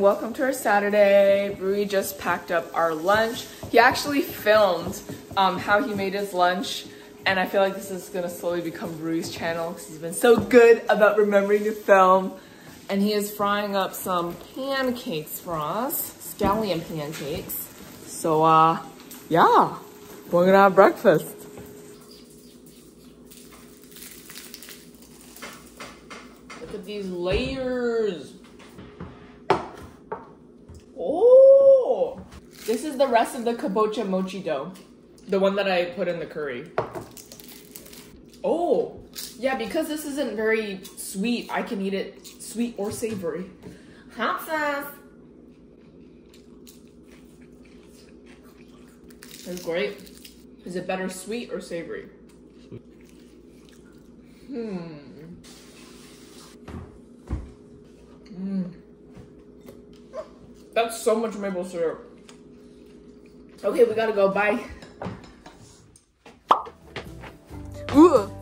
welcome to our Saturday. Rui just packed up our lunch. He actually filmed um, how he made his lunch and I feel like this is gonna slowly become Rui's channel because he's been so good about remembering to film. And he is frying up some pancakes for us, scallion pancakes. So uh, yeah, we're gonna have breakfast. Look at these layers. Oh, this is the rest of the kabocha mochi dough. The one that I put in the curry. Oh, yeah, because this isn't very sweet, I can eat it sweet or savory. Hot sauce. It's great. Is it better sweet or savory? Hmm. Mm. That's so much maple syrup. Okay, we gotta go. Bye. Ooh.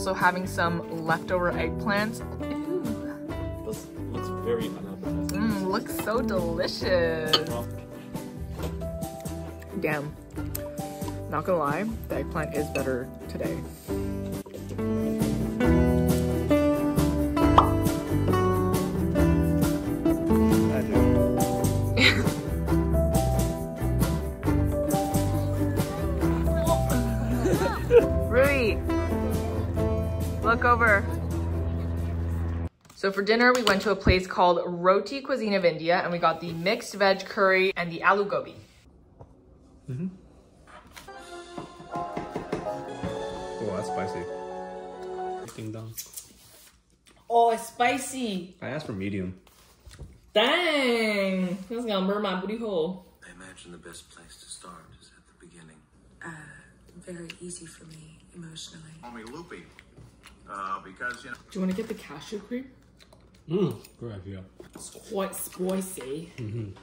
Also having some leftover eggplants. Ooh. This looks very unappetizing. Mmm, looks so delicious. Damn. Not gonna lie, the eggplant is better today. Look over. So for dinner, we went to a place called Roti Cuisine of India and we got the mixed veg curry and the aloo gobi. Mm-hmm. Oh, that's spicy. Ding dong. Oh, it's spicy. I asked for medium. Dang, that's gonna burn my booty hole. I imagine the best place to start is at the beginning. Uh, very easy for me emotionally. Call me Loopy. Uh, because, you know. Do you wanna get the cashew cream? Mmm, good idea. It's quite spicy. Is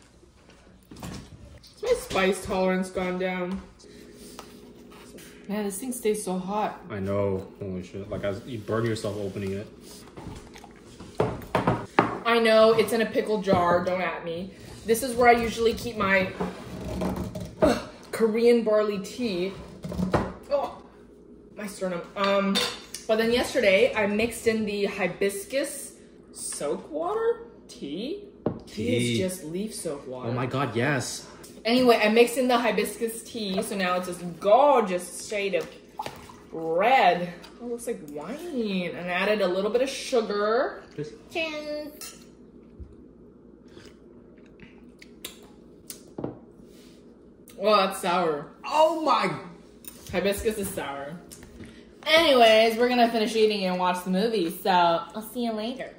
my spice tolerance gone down? Man, this thing stays so hot. I know. Holy shit. Like, as you burn yourself opening it. I know, it's in a pickle jar, don't at me. This is where I usually keep my ugh, Korean barley tea. Oh, my sternum. Um, but then yesterday I mixed in the hibiscus soak water tea. Tea is just leaf soak water. Oh my god, yes. Anyway, I mixed in the hibiscus tea, so now it's this gorgeous shade of red. Oh, it looks like wine. And added a little bit of sugar. Just Cheers. Well, that's sour. Oh my. Hibiscus is sour. Anyways, we're gonna finish eating and watch the movie, so I'll see you later.